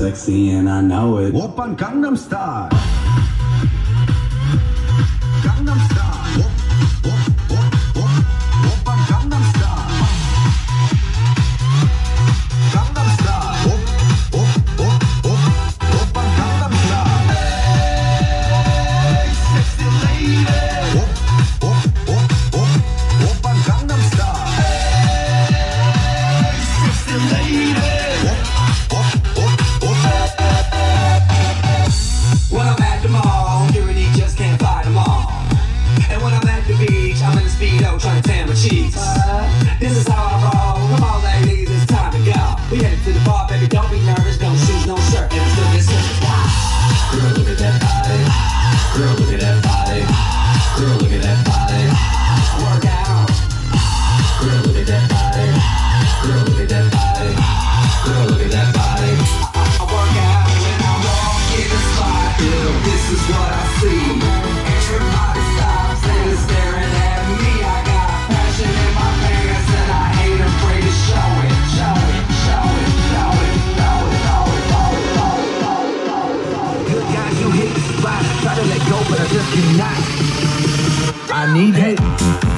sexy and I know it. Oppan Gangnam Style. Trying to tan my cheeks. This is how I roll. Come on, ladies, it's time to go. We headed to the bar, baby. Don't be nervous. No shoes, no shirt, and I'm still get surface. Girl, look at that body. Girl, look at that body. Girl, look at that body. Work out. Girl, look at that body. Girl, look at that body. Girl, look at that body. I work out when I walk in the spot. This is what I see. Everybody but I just cannot. I need help.